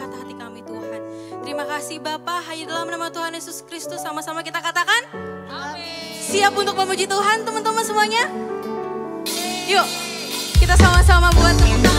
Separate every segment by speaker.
Speaker 1: melihat hati kami Tuhan. Terima kasih Bapak, hanya dalam nama Tuhan Yesus Kristus sama-sama kita katakan. Amin. Siap untuk memuji Tuhan teman-teman semuanya? Yuk, kita sama-sama buat tepuk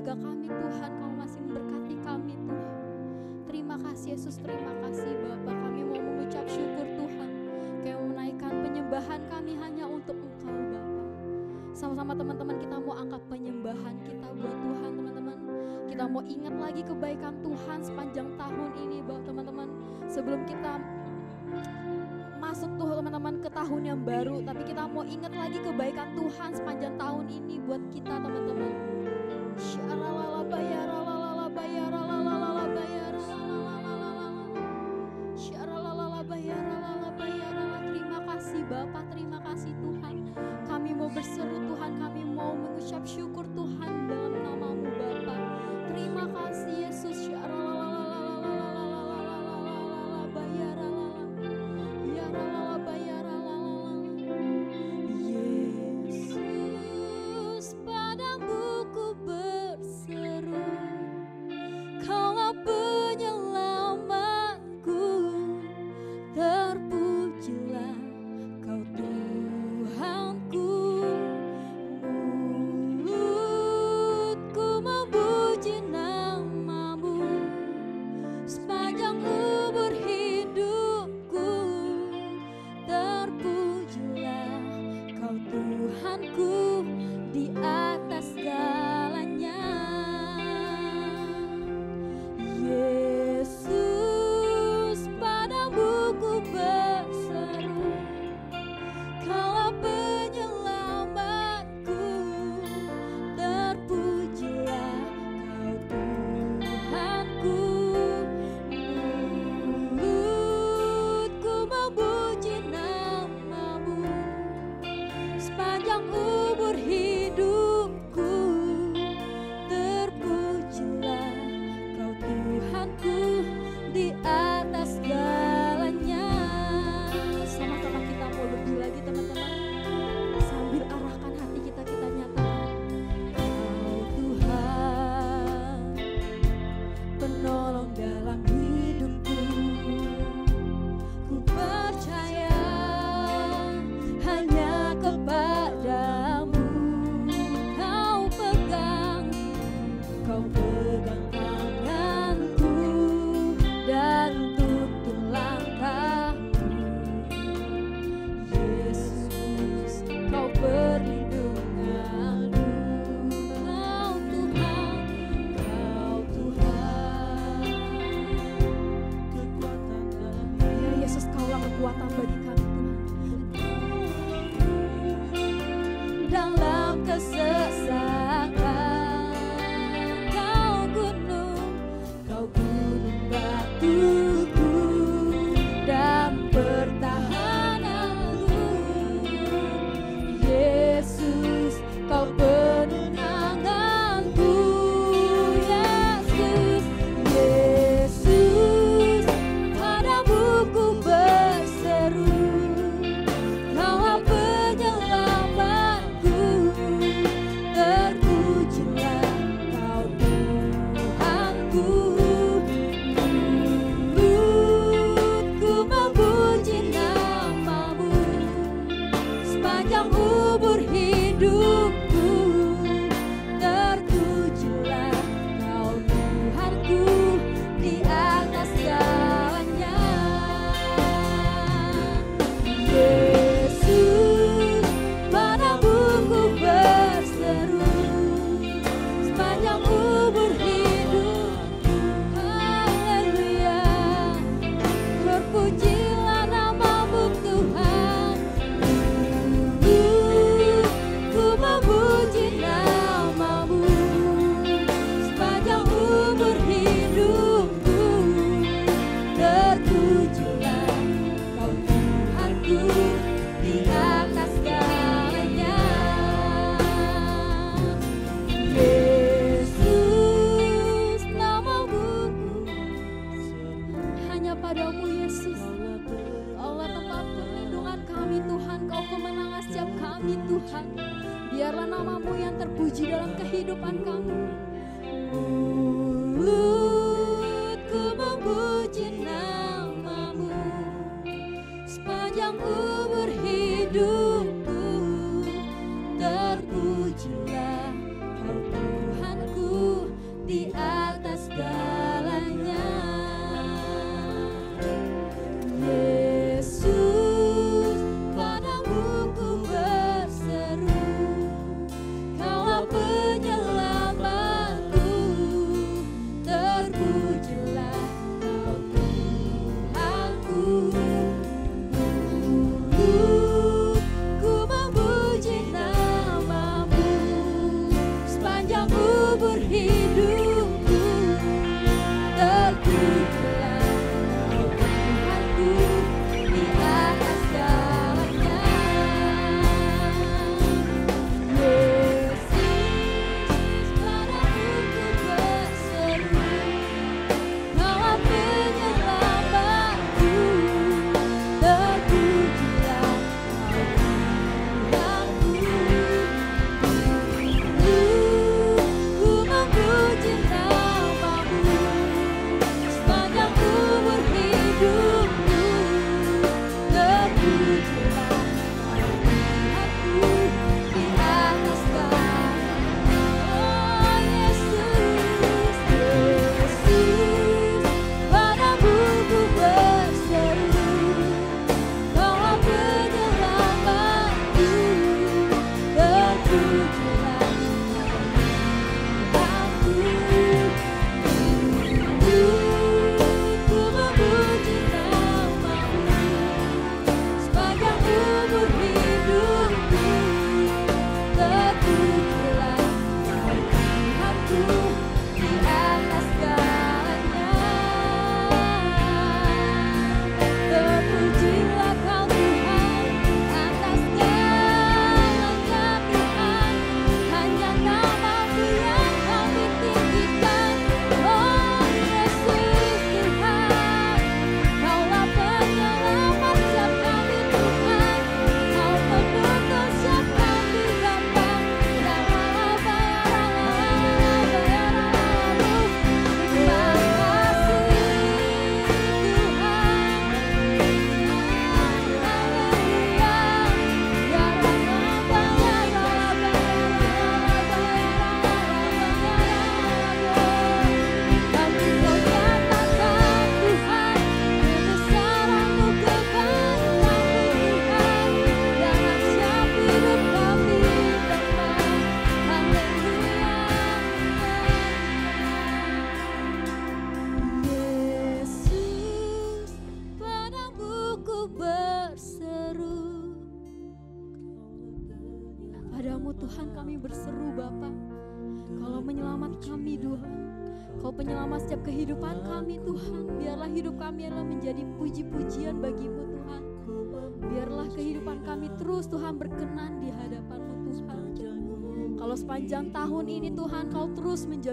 Speaker 2: menjaga kami Tuhan. Kau masih memberkati kami Tuhan. Terima kasih Yesus. Terima kasih Bapak kami mau mengucap syukur Tuhan. Kami menaikkan penyembahan kami hanya untuk Engkau Bapak sama-sama teman-teman kita mau angkat penyembahan kita buat Tuhan teman-teman. Kita mau ingat lagi kebaikan Tuhan sepanjang tahun ini Bapak teman-teman. Sebelum kita masuk tuh teman-teman ke tahun yang baru tapi kita mau ingat lagi kebaikan Tuhan sepanjang tahun ini buat kita teman-teman.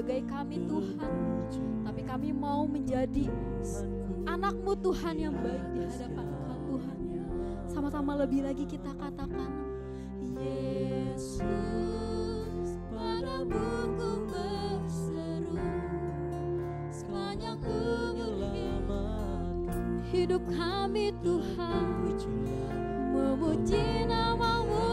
Speaker 2: sebagai kami Tuhan, tapi kami mau menjadi anakmu Tuhan yang baik di hadapan Engkau Tuhan. Sama-sama lebih lagi kita katakan, Yesus pada buku berseru, sepanjang hidup kami Tuhan, memuji namamu.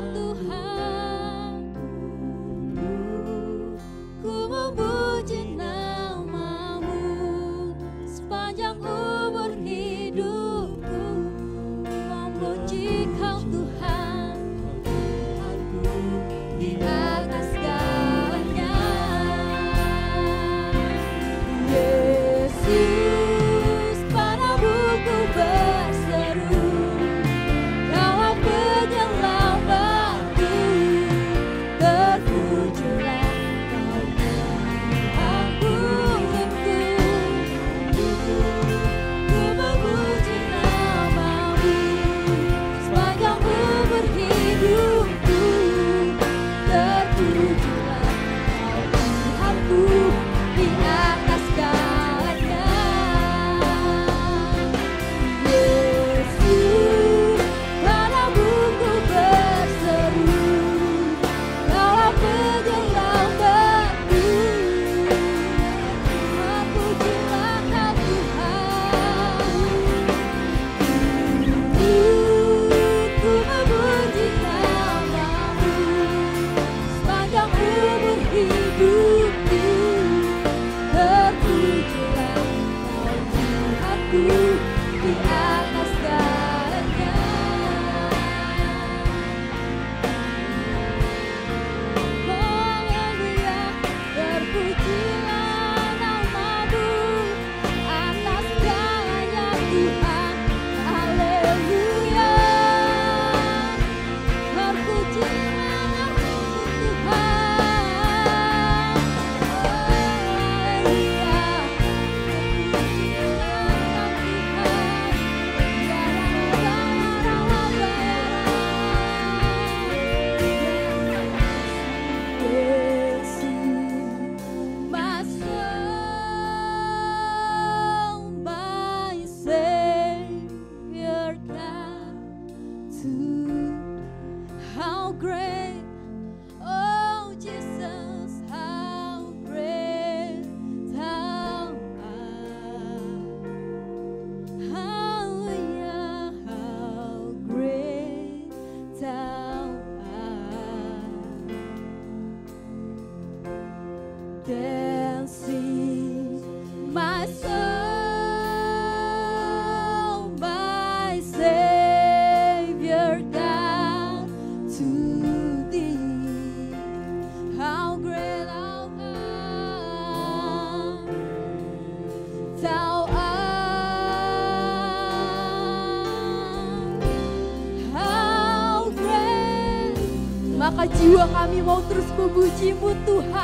Speaker 2: Jiwa kami mau terus memujimu Tuhan.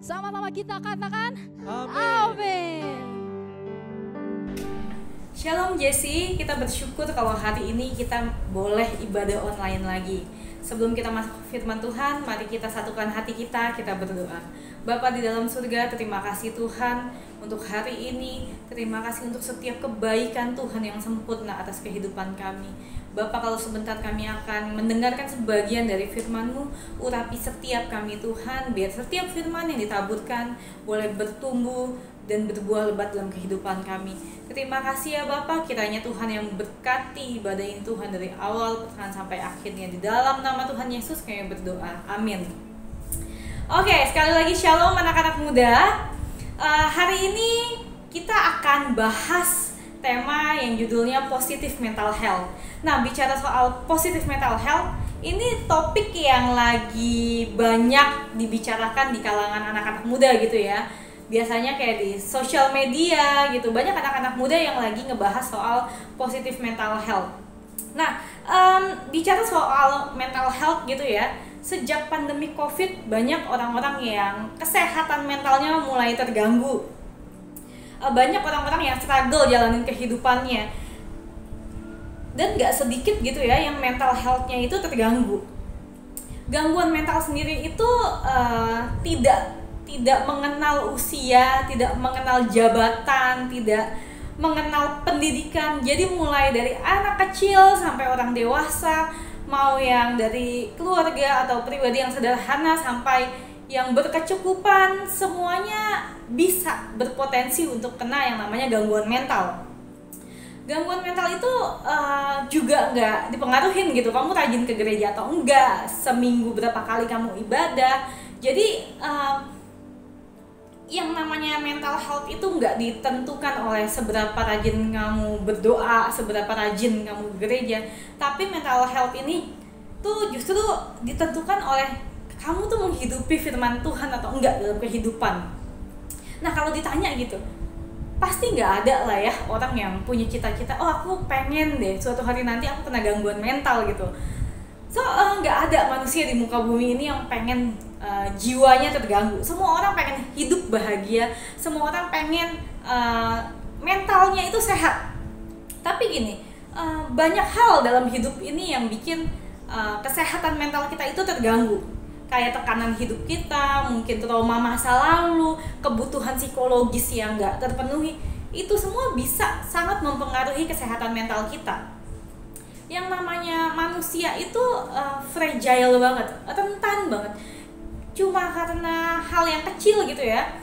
Speaker 2: Sama-sama kita katakan Amin.
Speaker 3: Shalom Jesse, kita bersyukur kalau hari ini kita boleh ibadah online lagi. Sebelum kita masuk ke firman Tuhan, mari kita satukan hati kita, kita berdoa. Bapa di dalam surga, terima kasih Tuhan untuk hari ini. Terima kasih untuk setiap kebaikan Tuhan yang sempurna atas kehidupan kami. Bapak kalau sebentar kami akan mendengarkan sebagian dari firman-Mu, urapi setiap kami Tuhan, biar setiap firman yang ditaburkan boleh bertumbuh dan berbuah lebat dalam kehidupan kami. Terima kasih ya Bapak, kiranya Tuhan yang berkati ibadah Tuhan dari awal pertengahan sampai akhirnya. Di dalam nama Tuhan Yesus kami berdoa. Amin. Oke, sekali lagi shalom anak-anak muda. Eh, hari ini kita akan bahas tema yang judulnya positive mental health. Nah, bicara soal positive mental health, ini topik yang lagi banyak dibicarakan di kalangan anak-anak muda gitu ya. Biasanya kayak di sosial media gitu, banyak anak-anak muda yang lagi ngebahas soal positive mental health. Nah, em, bicara soal mental health gitu ya, sejak pandemi COVID banyak orang-orang yang kesehatan mentalnya mulai terganggu. Eh, Banyak orang-orang yang struggle jalanin kehidupannya. Dan nggak sedikit gitu ya yang mental health-nya itu terganggu. Gangguan mental sendiri itu eh, tidak tidak mengenal usia, tidak mengenal jabatan, tidak mengenal pendidikan. Jadi mulai dari anak kecil sampai orang dewasa, mau yang dari keluarga atau pribadi yang sederhana sampai yang berkecukupan, semuanya bisa berpotensi untuk kena yang namanya gangguan mental. Gangguan mental itu eh, juga nggak dipengaruhin gitu, kamu rajin ke gereja atau enggak, seminggu berapa kali kamu ibadah. Jadi eh, yang namanya mental health itu nggak ditentukan oleh seberapa rajin kamu berdoa, seberapa rajin kamu ke gereja, tapi mental health ini tuh justru ditentukan oleh kamu tuh menghidupi firman Tuhan atau enggak dalam kehidupan. Nah kalau ditanya gitu, pasti nggak ada lah ya orang yang punya cita-cita, oh aku pengen deh suatu hari nanti aku kena gangguan mental gitu. So eh, nggak ada manusia di muka bumi ini yang pengen eh, jiwanya terganggu. Semua orang pengen hidup bahagia, semua orang pengen eh, mentalnya itu sehat. Tapi gini, uh, banyak hal dalam hidup ini yang bikin uh, kesehatan mental kita itu terganggu kayak tekanan hidup kita, mungkin trauma masa lalu, kebutuhan psikologis yang nggak terpenuhi, itu semua bisa sangat mempengaruhi kesehatan mental kita. Yang namanya manusia itu uh, fragile banget, rentan banget. Cuma karena hal yang kecil gitu ya,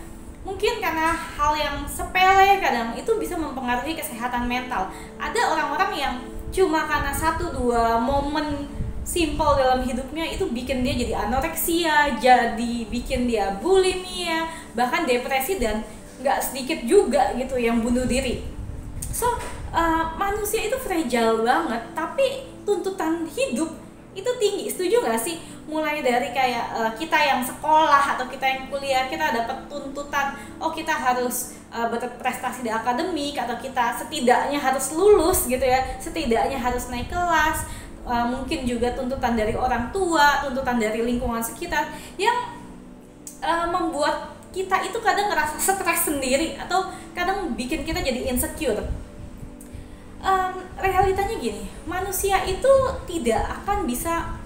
Speaker 3: mungkin karena hal yang sepele kadang itu bisa mempengaruhi kesehatan mental. Ada orang-orang yang cuma karena satu dua momen simple dalam hidupnya itu bikin dia jadi anoreksia, jadi bikin dia bulimia, bahkan depresi dan nggak sedikit juga gitu yang bunuh diri. So uh, manusia itu fragile banget, tapi tuntutan hidup itu tinggi. Setuju nggak sih? Mulai dari kayak uh, kita yang sekolah atau kita yang kuliah kita dapat tuntutan, oh kita harus uh, berprestasi di akademik atau kita setidaknya harus lulus gitu ya, setidaknya harus naik kelas uh, mungkin juga tuntutan dari orang tua, tuntutan dari lingkungan sekitar yang uh, membuat kita itu kadang ngerasa stres sendiri atau kadang bikin kita jadi insecure. Um, realitanya gini, manusia itu tidak akan bisa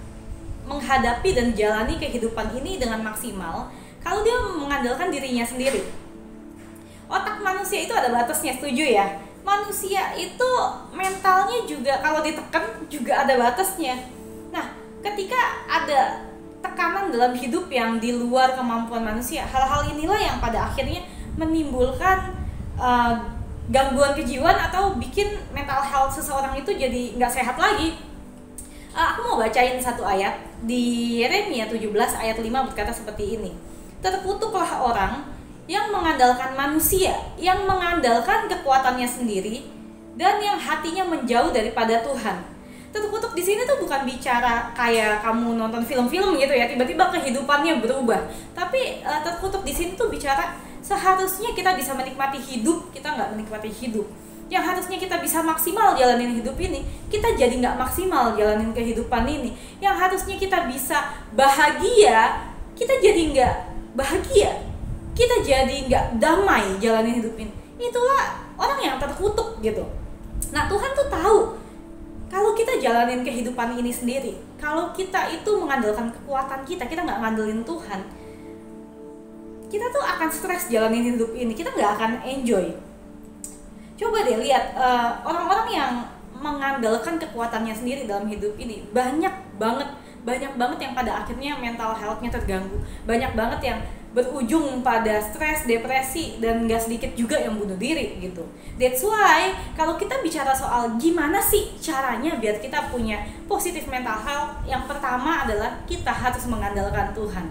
Speaker 3: menghadapi dan jalani kehidupan ini dengan maksimal kalau dia mengandalkan dirinya sendiri. Otak manusia itu ada batasnya, setuju ya? Manusia itu mentalnya juga kalau ditekan juga ada batasnya. Nah, ketika ada tekanan dalam hidup yang di luar kemampuan manusia, hal-hal inilah yang pada akhirnya menimbulkan uh, gangguan kejiwaan atau bikin mental health seseorang itu jadi nggak sehat lagi. Uh, aku mau bacain satu ayat di Yeremia 17 ayat 5 berkata seperti ini. Terkutuklah orang yang mengandalkan manusia, yang mengandalkan kekuatannya sendiri, dan yang hatinya menjauh daripada Tuhan. Terkutuk di sini tuh bukan bicara kayak kamu nonton film-film gitu ya, tiba-tiba kehidupannya berubah. Tapi uh, terkutuk di sini tuh bicara seharusnya kita bisa menikmati hidup, kita nggak menikmati hidup. Yang harusnya kita bisa maksimal jalanin hidup ini, kita jadi nggak maksimal jalanin kehidupan ini. Yang harusnya kita bisa bahagia, kita jadi nggak bahagia kita jadi nggak damai jalanin hidup ini. Itulah orang yang terkutuk gitu. Nah Tuhan tuh tahu kalau kita jalanin kehidupan ini sendiri kalau kita itu mengandalkan kekuatan kita kita nggak ngandelin Tuhan kita tuh akan stres jalanin hidup ini. Kita nggak akan enjoy. Coba deh lihat uh, orang-orang yang mengandalkan kekuatannya sendiri dalam hidup ini banyak banget banyak banget yang pada akhirnya mental healthnya terganggu. Banyak banget yang berujung pada stres, depresi dan gak sedikit juga yang bunuh diri gitu. That's why kalau kita bicara soal gimana sih caranya biar kita punya positif mental health, yang pertama adalah kita harus mengandalkan Tuhan.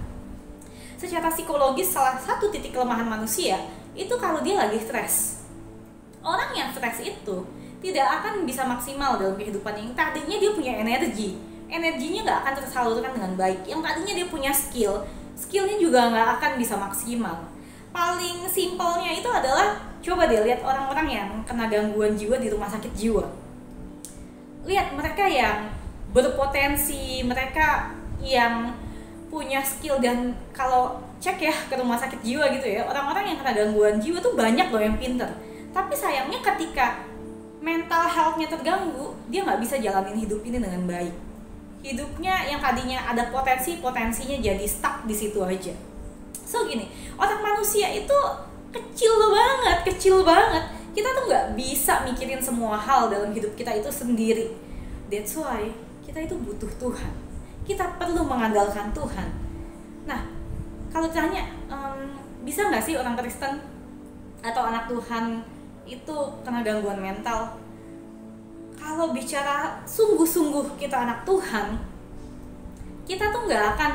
Speaker 3: Secara psikologis salah satu titik kelemahan manusia itu kalau dia lagi stres. Orang yang stres itu tidak akan bisa maksimal dalam kehidupan yang tadinya dia punya energi energinya nggak akan tersalurkan dengan baik yang tadinya dia punya skill skillnya juga nggak akan bisa maksimal. Paling simpelnya itu adalah coba deh lihat orang-orang yang kena gangguan jiwa di rumah sakit jiwa. Lihat mereka yang berpotensi mereka yang punya skill dan kalau cek ya ke rumah sakit jiwa gitu ya orang-orang yang kena gangguan jiwa tuh banyak loh yang pinter. Tapi sayangnya ketika mental healthnya terganggu dia nggak bisa jalanin hidup ini dengan baik hidupnya yang tadinya ada potensi potensinya jadi stuck di situ aja. So gini otak manusia itu kecil banget kecil banget. Kita tuh nggak bisa mikirin semua hal dalam hidup kita itu sendiri. That's why kita itu butuh Tuhan. Kita perlu mengandalkan Tuhan. Nah kalau tanya um, bisa nggak sih orang Kristen atau anak Tuhan itu kena gangguan mental kalau bicara sungguh-sungguh kita anak Tuhan, kita tuh nggak akan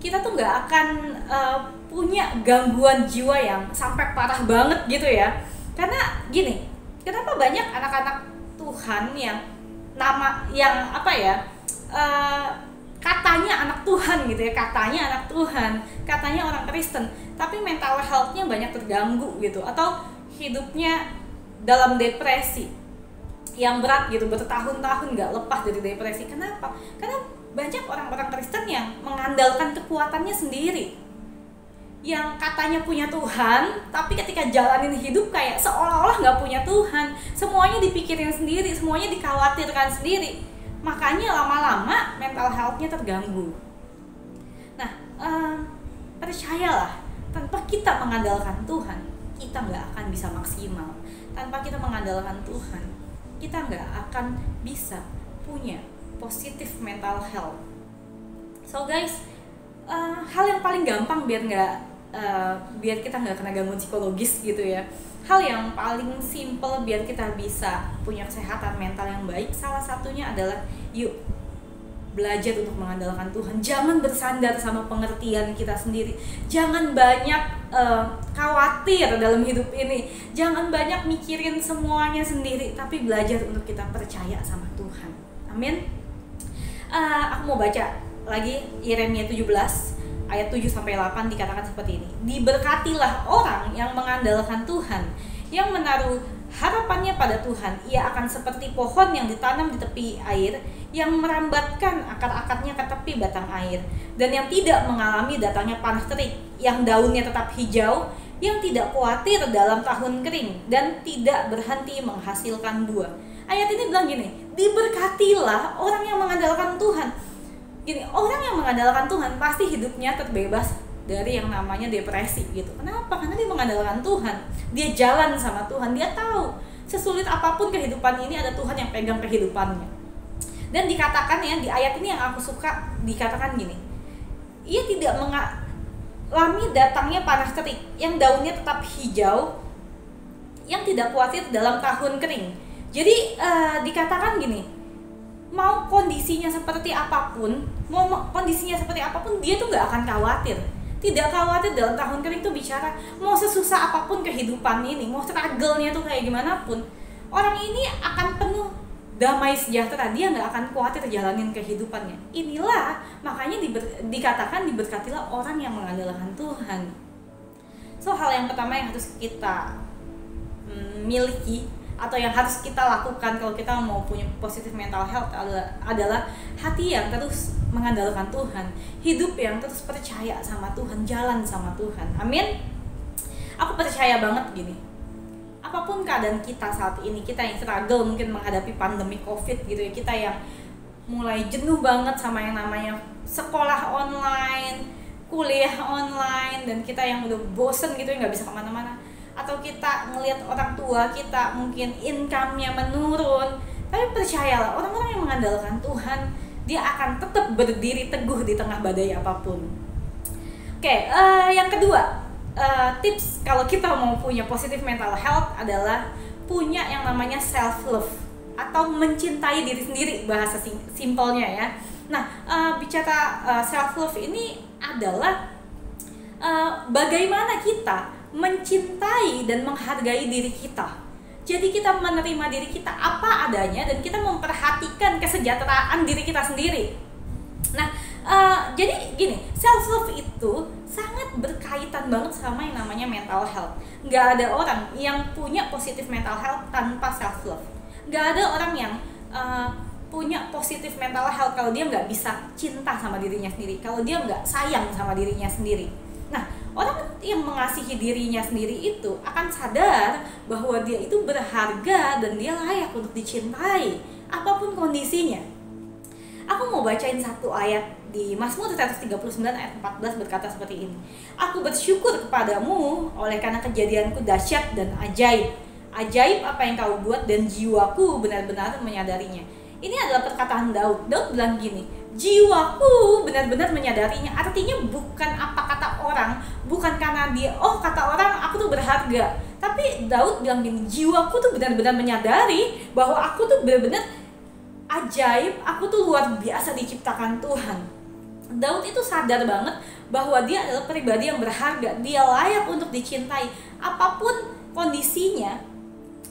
Speaker 3: kita tuh nggak akan uh, punya gangguan jiwa yang sampai parah banget gitu ya. Karena gini, kenapa banyak anak-anak Tuhan yang nama yang apa ya? Uh, katanya anak Tuhan gitu ya, katanya anak Tuhan, katanya orang Kristen, tapi mental health-nya banyak terganggu gitu atau hidupnya dalam depresi yang berat gitu bertahun-tahun nggak lepas dari depresi. Kenapa? Karena banyak orang-orang Kristen yang mengandalkan kekuatannya sendiri. Yang katanya punya Tuhan, tapi ketika jalanin hidup kayak seolah-olah nggak punya Tuhan, semuanya dipikirin sendiri, semuanya dikhawatirkan sendiri, makanya lama-lama mental health-nya terganggu. Nah, uh, percayalah, tanpa kita mengandalkan Tuhan, kita nggak akan bisa maksimal. Tanpa kita mengandalkan Tuhan, kita nggak akan bisa punya positif mental health. So guys, uh, hal yang paling gampang biar nggak uh, biar kita nggak kena gangguan psikologis gitu ya hal yang paling simple biar kita bisa punya kesehatan mental yang baik salah satunya adalah yuk belajar untuk mengandalkan Tuhan. Jangan bersandar sama pengertian kita sendiri. Jangan banyak uh, khawatir dalam hidup ini. Jangan banyak mikirin semuanya sendiri tapi belajar untuk kita percaya sama Tuhan. Amin. Uh, aku mau baca lagi Yeremia 17 ayat 7 sampai 8 dikatakan seperti ini. Diberkatilah orang yang mengandalkan Tuhan, yang menaruh harapannya pada Tuhan. Ia akan seperti pohon yang ditanam di tepi air, yang merambatkan akar-akarnya ke tepi batang air, dan yang tidak mengalami datangnya panas terik, yang daunnya tetap hijau, yang tidak khawatir dalam tahun kering, dan tidak berhenti menghasilkan buah. Ayat ini bilang gini, diberkatilah orang yang mengandalkan Tuhan gini orang yang mengandalkan Tuhan pasti hidupnya terbebas dari yang namanya depresi gitu. Kenapa? Karena dia mengandalkan Tuhan. Dia jalan sama Tuhan. Dia tahu sesulit apa pun kehidupan ini ada Tuhan yang pegang kehidupannya. Dan dikatakan ya di ayat ini yang aku suka dikatakan gini. Ia tidak mengalami datangnya panas terik. Yang daunnya tetap hijau yang tidak khawatir dalam tahun kering. Jadi uh, dikatakan gini mau kondisinya seperti apa pun mau kondisinya seperti apa pun dia tuh nggak akan khawatir tidak khawatir dalam tahun kering tuh bicara mau sesusah apa pun kehidupan ini mau struggle-nya tuh kayak gimana pun orang ini akan penuh damai sejahtera. Dia nggak akan khawatir jalanin kehidupannya. Inilah makanya diber, dikatakan diberkatilah orang yang mengandalkan Tuhan. So hal yang pertama yang harus kita mm, miliki atau yang harus kita lakukan kalau kita mau punya positif mental health adalah, adalah hati yang terus mengandalkan Tuhan, hidup yang terus percaya sama Tuhan, jalan sama Tuhan. Amin. Aku percaya banget gini. Apa pun keadaan kita saat ini, kita yang struggle mungkin menghadapi pandemi Covid gitu ya, kita yang mulai jenuh banget sama yang namanya sekolah online, kuliah online, dan kita yang udah bosen gitu ya nggak bisa ke mana-mana atau kita ngelihat orang tua kita mungkin income-nya menurun. Tapi percayalah orang-orang yang mengandalkan Tuhan dia akan tetap berdiri teguh di tengah badai apa pun. Oke uh, yang kedua uh, tips kalau kita mau punya positif mental health adalah punya yang namanya self love atau mencintai diri sendiri bahasa simpelnya ya. Nah uh, bicara uh, self love ini adalah uh, bagaimana kita mencintai dan menghargai diri kita. Jadi kita menerima diri kita apa adanya dan kita memperhatikan kesejahteraan diri kita sendiri. Nah, uh, jadi gini, self love itu sangat berkaitan banget sama yang namanya mental health. Gak ada orang yang punya positif mental health tanpa self love. Gak ada orang yang uh, punya positif mental health kalau dia nggak bisa cinta sama dirinya sendiri, kalau dia nggak sayang sama dirinya sendiri. Nah, orang yang mengasihi dirinya sendiri itu akan sadar bahwa dia itu berharga dan dia layak untuk dicintai apa pun kondisinya. Aku mau bacain satu ayat di Mazmur 139 ayat 14 berkata seperti ini. Aku bersyukur kepadamu oleh karena kejadianku dahsyat dan ajaib. Ajaib apa yang kau buat dan jiwaku benar-benar menyadarinya. Ini adalah perkataan Daud. Daud bilang gini, jiwaku benar-benar menyadarinya. Artinya bukan apa kata orang, bukan karena dia oh kata orang aku tuh berharga. Tapi Daud bilang gini, jiwaku tuh benar-benar menyadari bahwa aku tuh benar-benar ajaib, aku tuh luar biasa diciptakan Tuhan. Daud itu sadar banget bahwa dia adalah pribadi yang berharga, dia layak untuk dicintai. Apa pun kondisinya,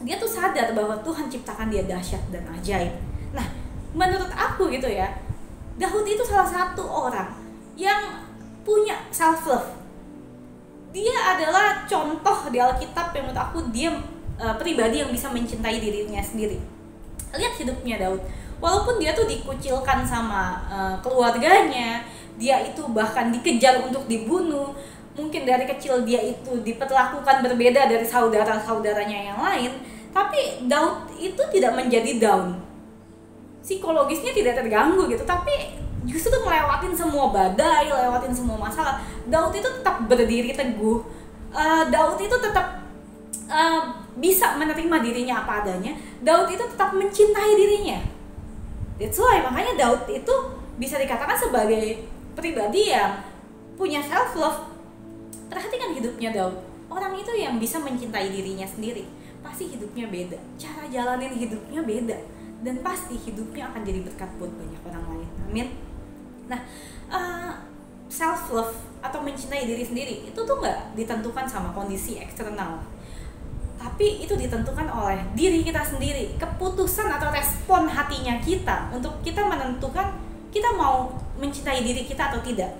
Speaker 3: dia tuh sadar bahwa Tuhan ciptakan dia dahsyat dan ajaib. Nah, menurut aku gitu ya, Daud itu salah satu orang yang punya self love. Dia adalah contoh di Alkitab yang menurut aku dia uh, pribadi yang bisa mencintai dirinya sendiri. Lihat hidupnya Daud. Walaupun dia tuh dikucilkan sama uh, keluarganya, dia itu bahkan dikejar untuk dibunuh. mungkin dari kecil dia itu diperlakukan berbeda dari saudara-saudaranya yang lain tapi Daud itu tidak menjadi down psikologisnya tidak terganggu gitu tapi justru melewatin semua badai lewatin semua masalah. Daud itu tetap berdiri teguh. Uh, Daud itu tetap uh, bisa menerima dirinya apa adanya. Daud itu tetap mencintai dirinya. That's why makanya Daud itu bisa dikatakan sebagai pribadi yang punya self love perhatikan hidupnya Daud. Orang itu yang bisa mencintai dirinya sendiri pasti hidupnya beda. Cara jalanin hidupnya beda dan pasti hidupnya akan jadi berkat buat banyak orang lain. Amin. Nah uh, eh, self love atau mencintai diri sendiri itu tuh nggak ditentukan sama kondisi eksternal. Tapi itu ditentukan oleh diri kita sendiri keputusan atau respon hatinya kita untuk kita menentukan kita mau mencintai diri kita atau tidak.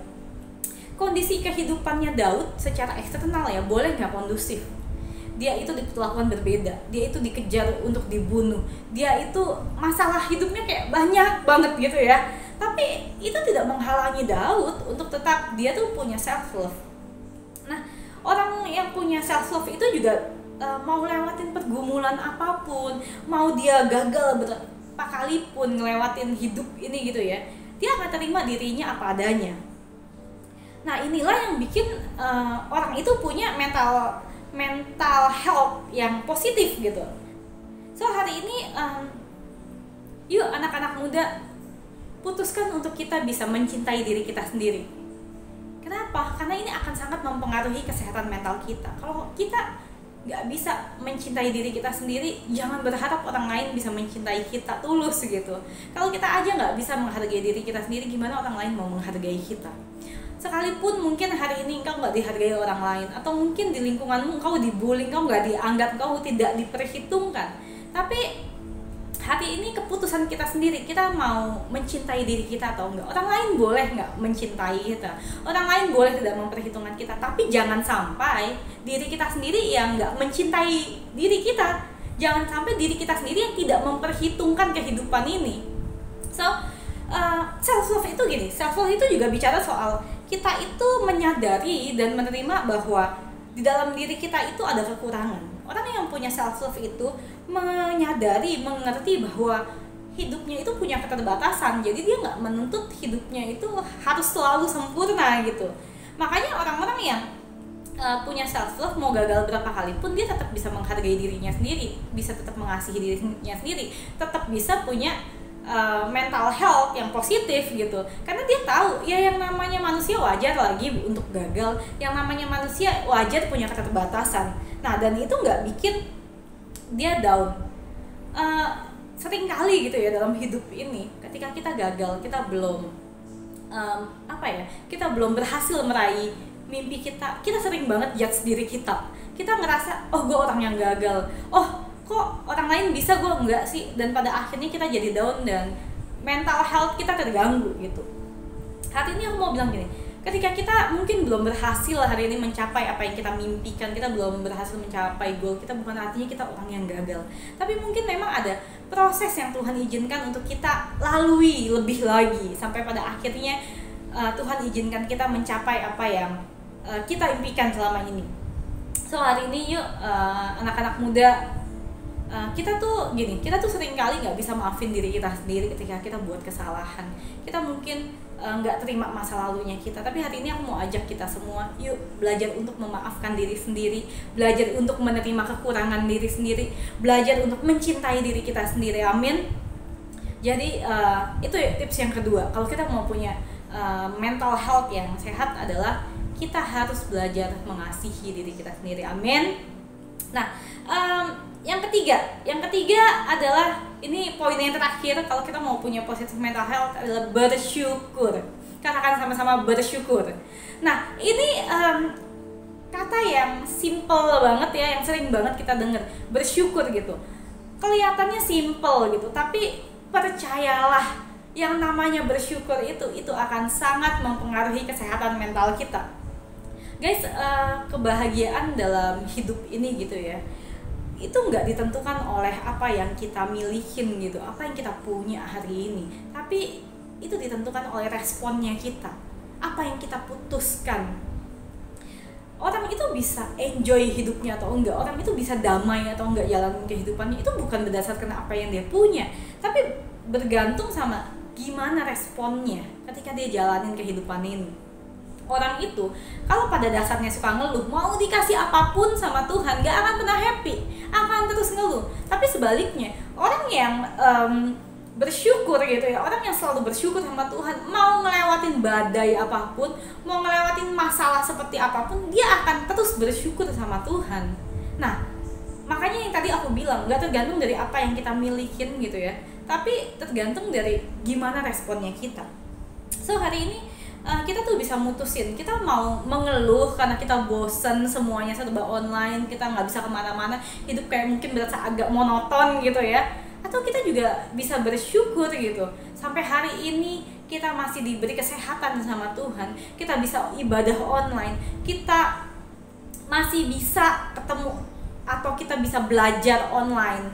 Speaker 3: Kondisi kehidupannya Daud secara eksternal ya boleh nggak kondusif dia itu diperlakukan berbeda. Dia itu dikejar untuk dibunuh. Dia itu masalah hidupnya kayak banyak banget gitu ya. Tapi itu tidak menghalangi Daud untuk tetap dia tuh punya self love nah orang yang punya self love itu juga uh, mau lewatin pergumulan apa pun mau dia gagal berapa kali pun ngelewatin hidup ini gitu ya dia akan terima dirinya apa adanya. Nah inilah yang bikin uh, orang itu punya mental mental health yang positif gitu. So hari ini um, yuk anak-anak muda putuskan untuk kita bisa mencintai diri kita sendiri. Kenapa? Karena ini akan sangat mempengaruhi kesehatan mental kita. Kalau kita nggak bisa mencintai diri kita sendiri jangan berharap orang lain bisa mencintai kita tulus gitu. Kalau kita aja nggak bisa menghargai diri kita sendiri gimana orang lain mau menghargai kita sekalipun mungkin hari ini engkau nggak dihargai orang lain atau mungkin di lingkunganmu engkau dibully engkau nggak dianggap engkau tidak diperhitungkan. Tapi hari ini keputusan kita sendiri kita mau mencintai diri kita atau enggak orang lain boleh nggak mencintai kita? Orang lain boleh tidak memperhitungkan kita? Tapi jangan sampai diri kita sendiri yang nggak mencintai diri kita. Jangan sampai diri kita sendiri yang tidak memperhitungkan kehidupan ini. So uh, self love itu gini self love itu juga bicara soal kita itu menyadari dan menerima bahwa di dalam diri kita itu ada kekurangan. Orang yang punya self love itu menyadari, mengerti bahwa hidupnya itu punya keterbatasan. Jadi dia nggak menuntut hidupnya itu harus selalu sempurna gitu. Makanya orang-orang yang uh, punya self love mau gagal berapa kali pun dia tetap bisa menghargai dirinya sendiri, bisa tetap mengasihi dirinya sendiri, tetap bisa punya uh, mental health yang positif gitu. Karena dia tahu ya yang namanya manusia wajar lagi untuk gagal. Yang namanya manusia wajar punya keterbatasan. Nah dan itu nggak bikin dia down. Uh, sering kali gitu ya dalam hidup ini ketika kita gagal kita belum um, apa ya kita belum berhasil meraih mimpi kita kita sering banget judge diri kita. Kita ngerasa oh gue orang yang gagal. Oh kok orang lain bisa gue enggak sih? Dan pada akhirnya kita jadi down dan mental health kita terganggu gitu. Hari ini aku mau bilang gini ketika kita mungkin belum berhasil hari ini mencapai apa yang kita mimpikan kita belum berhasil mencapai goal kita bukan artinya kita orang yang gagal. Tapi mungkin memang ada proses yang Tuhan izinkan untuk kita lalui lebih lagi sampai pada akhirnya uh, Tuhan izinkan kita mencapai apa yang uh, kita impikan selama ini. So hari ini yuk uh, anak-anak muda Uh, kita tuh gini, kita tuh sering kali nggak bisa maafin diri kita sendiri ketika kita buat kesalahan. Kita mungkin eh, nggak uh, terima masa lalunya kita, tapi hari ini aku mau ajak kita semua, yuk belajar untuk memaafkan diri sendiri, belajar untuk menerima kekurangan diri sendiri, belajar untuk mencintai diri kita sendiri. Amin. Jadi uh, itu tips yang kedua. Kalau kita mau punya uh, mental health yang sehat adalah kita harus belajar mengasihi diri kita sendiri. Amin. Nah, um, yang ketiga yang ketiga adalah ini poin yang terakhir kalau kita mau punya positif mental health adalah bersyukur. Katakan sama-sama bersyukur. Nah ini um, kata yang simple banget ya yang sering banget kita dengar bersyukur gitu. Kelihatannya simple gitu tapi percayalah yang namanya bersyukur itu itu akan sangat mempengaruhi kesehatan mental kita. Guys uh, kebahagiaan dalam hidup ini gitu ya itu nggak ditentukan oleh apa yang kita milikin gitu apa yang kita punya hari ini. Tapi itu ditentukan oleh responnya kita. Apa yang kita putuskan. Orang itu bisa enjoy hidupnya atau enggak orang itu bisa damai atau enggak jalan kehidupannya itu bukan berdasarkan apa yang dia punya. Tapi bergantung sama gimana responnya ketika dia jalanin kehidupan ini orang itu kalau pada dasarnya suka ngeluh mau dikasih apa pun sama Tuhan gak akan pernah happy akan terus ngeluh. Tapi sebaliknya orang yang um, bersyukur gitu ya orang yang selalu bersyukur sama Tuhan mau ngelewatin badai apa pun mau ngelewatin masalah seperti apa pun dia akan terus bersyukur sama Tuhan. Nah makanya yang tadi aku bilang nggak tergantung dari apa yang kita milikin gitu ya tapi tergantung dari gimana responnya kita. So hari ini uh, kita tuh bisa mutusin. Kita mau mengeluh karena kita bosen semuanya serba online kita nggak bisa ke mana-mana. Hidup kayak mungkin berasa agak monoton gitu ya. Atau kita juga bisa bersyukur gitu. Sampai hari ini kita masih diberi kesehatan sama Tuhan. Kita bisa ibadah online. Kita masih bisa ketemu atau kita bisa belajar online.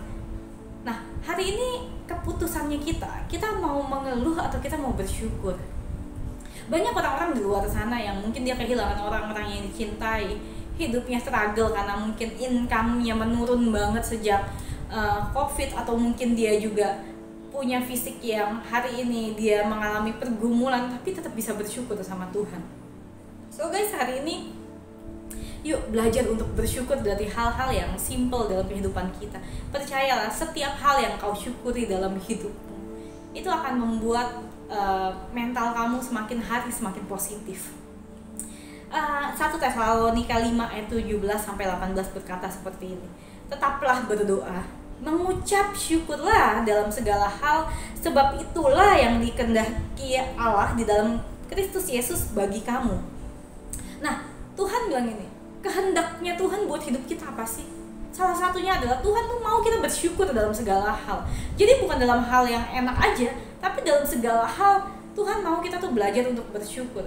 Speaker 3: Nah hari ini keputusannya kita. Kita mau mengeluh atau kita mau bersyukur banyak orang-orang di luar sana yang mungkin dia kehilangan orang-orang yang dicintai hidupnya struggle karena mungkin income-nya menurun banget sejak uh, covid atau mungkin dia juga punya fisik yang hari ini dia mengalami pergumulan tapi tetap bisa bersyukur sama Tuhan. So guys hari ini yuk belajar untuk bersyukur dari hal-hal yang simple dalam kehidupan kita. Percayalah setiap hal yang kau syukuri dalam hidupmu itu akan membuat uh, mental kamu semakin hari semakin positif. Uh, 1 Tesalonika 5 ayat 17 sampai 18 berkata seperti ini tetaplah berdoa mengucap syukurlah dalam segala hal sebab itulah yang dikendaki Allah di dalam Kristus Yesus bagi kamu. Nah, Tuhan bilang ini, kehendaknya Tuhan buat hidup kita apa sih? Salah satunya adalah Tuhan tuh mau kita bersyukur dalam segala hal. Jadi bukan dalam hal yang enak aja, tapi dalam segala hal Tuhan mau kita tuh belajar untuk bersyukur.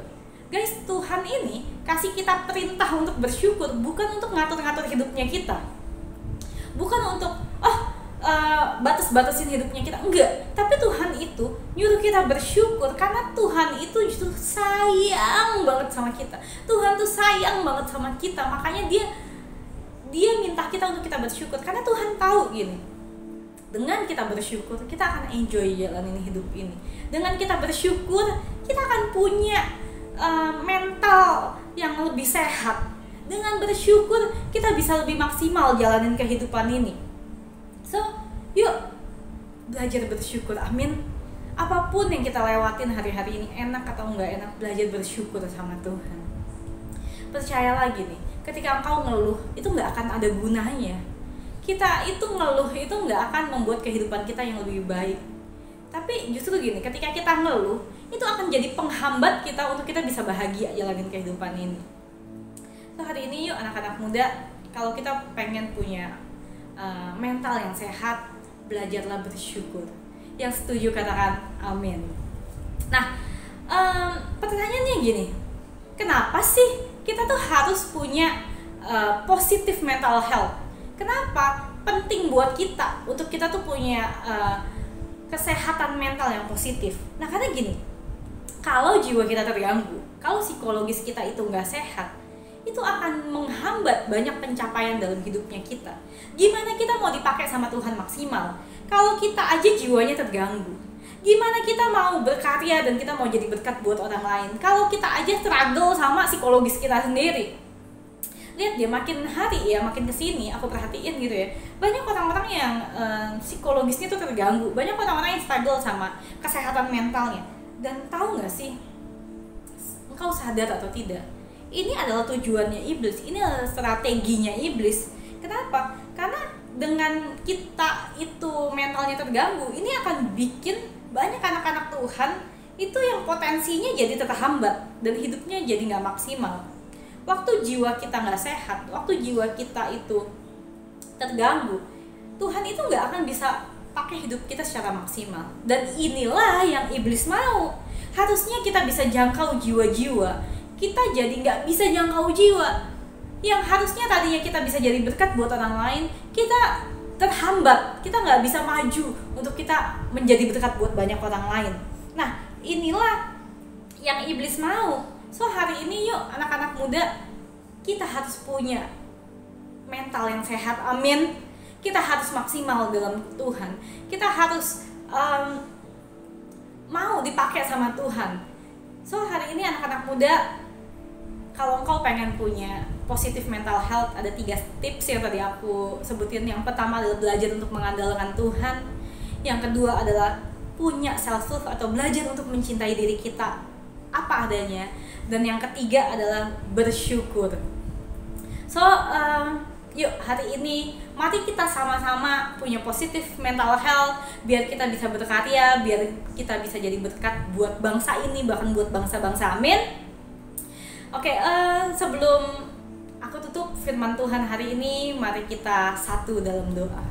Speaker 3: Guys, Tuhan ini kasih kita perintah untuk bersyukur bukan untuk ngatur-ngatur hidupnya kita bukan untuk oh uh, batas-batasin hidupnya kita enggak tapi Tuhan itu nyuruh kita bersyukur karena Tuhan itu justru sayang banget sama kita Tuhan tuh sayang banget sama kita makanya dia dia minta kita untuk kita bersyukur karena Tuhan tahu gini. Dengan kita bersyukur kita akan enjoy jalanin hidup ini. Dengan kita bersyukur kita akan punya uh, mental yang lebih sehat. Dengan bersyukur kita bisa lebih maksimal jalanin kehidupan ini. So yuk belajar bersyukur amin. Apa pun yang kita lewatin hari-hari ini enak atau enggak enak belajar bersyukur sama Tuhan. Percaya lagi nih ketika engkau ngeluh itu nggak akan ada gunanya. Kita itu ngeluh itu nggak akan membuat kehidupan kita yang lebih baik. Tapi justru gini ketika kita ngeluh itu akan jadi penghambat kita untuk kita bisa bahagia jalanin kehidupan ini. So hari ini yuk anak-anak muda kalau kita pengen punya uh, mental yang sehat belajarlah bersyukur. Yang setuju katakan amin. Nah um, pertanyaannya gini kenapa sih kita tuh harus punya uh, positif mental health kenapa penting buat kita untuk kita tuh punya uh, kesehatan mental yang positif nah karena gini kalau jiwa kita terganggu kalau psikologis kita itu nggak sehat itu akan menghambat banyak pencapaian dalam hidupnya kita. Gimana kita mau dipakai sama Tuhan maksimal kalau kita aja jiwanya terganggu? Gimana kita mau berkarya dan kita mau jadi berkat buat orang lain? Kalau kita aja struggle sama psikologis kita sendiri? Lihat dia makin hari ya makin ke sini aku perhatiin gitu ya. Banyak orang-orang yang uh, psikologisnya tuh terganggu. Banyak orang-orang yang struggle sama kesehatan mentalnya. Dan tahu nggak sih engkau sadar atau tidak ini adalah tujuannya iblis ini adalah strateginya iblis. Kenapa? Karena dengan kita itu mentalnya terganggu ini akan bikin banyak anak-anak Tuhan itu yang potensinya jadi terhambat dan hidupnya jadi nggak maksimal. Waktu jiwa kita nggak sehat waktu jiwa kita itu terganggu Tuhan itu nggak akan bisa pakai hidup kita secara maksimal. Dan inilah yang iblis mau. Harusnya kita bisa jangkau jiwa-jiwa. Kita jadi nggak bisa jangkau jiwa. Yang harusnya tadinya kita bisa jadi berkat buat orang lain kita terhambat kita nggak bisa maju untuk kita menjadi berkat buat banyak orang lain. Nah inilah yang iblis mau. So hari ini yuk anak-anak muda kita harus punya mental yang sehat. Amin. Kita harus maksimal dalam Tuhan. Kita harus um, mau dipakai sama Tuhan. So hari ini anak-anak muda kalau engkau pengen punya positif mental health ada tiga tips yang tadi aku sebutin. Yang pertama adalah belajar untuk mengandalkan Tuhan. Yang kedua adalah punya self love atau belajar untuk mencintai diri kita. Apa adanya. Dan yang ketiga adalah bersyukur. So um, yuk hari ini mari kita sama-sama punya positif mental health biar kita bisa berkarya biar kita bisa jadi berkat buat bangsa ini bahkan buat bangsa-bangsa. Amin oke okay, uh, sebelum aku tutup firman Tuhan hari ini mari kita satu dalam doa.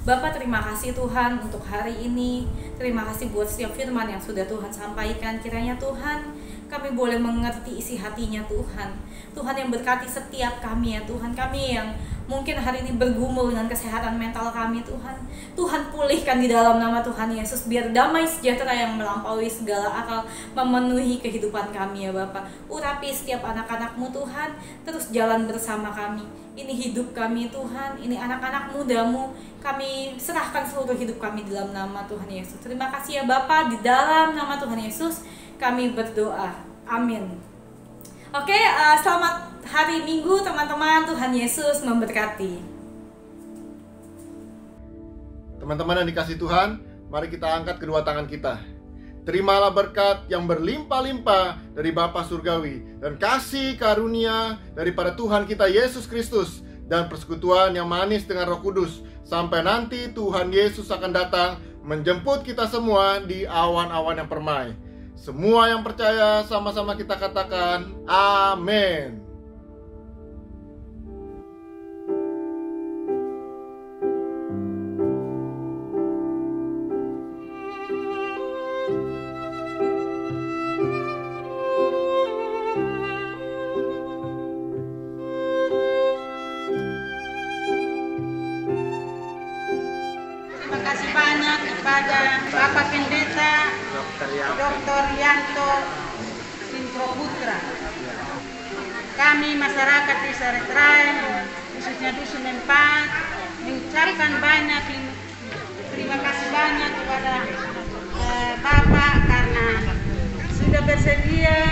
Speaker 3: Bapak terima kasih Tuhan untuk hari ini. Terima kasih buat setiap firman yang sudah Tuhan sampaikan. Kiranya Tuhan kami boleh mengerti isi hatinya Tuhan. Tuhan yang berkati setiap kami ya Tuhan. Kami yang mungkin hari ini bergumul dengan kesehatan mental kami Tuhan. Tuhan pulihkan di dalam nama Tuhan Yesus biar damai sejahtera yang melampaui segala akal memenuhi kehidupan kami ya Bapak. Urapi setiap anak-anakmu Tuhan, terus jalan bersama kami. Ini hidup kami Tuhan, ini anak-anak mudamu. Kami serahkan seluruh hidup kami dalam nama Tuhan Yesus. Terima kasih ya Bapak di dalam nama Tuhan Yesus kami berdoa. Amin. Oke, uh, selamat hari Minggu teman-teman. Tuhan Yesus memberkati.
Speaker 4: Teman-teman yang dikasih Tuhan, mari kita angkat kedua tangan kita. Terimalah berkat yang berlimpah-limpah dari Bapa Surgawi dan kasih karunia daripada Tuhan kita Yesus Kristus dan persekutuan yang manis dengan Roh Kudus sampai nanti Tuhan Yesus akan datang menjemput kita semua di awan-awan yang permai. Semua yang percaya sama-sama kita katakan amin.
Speaker 5: Sudah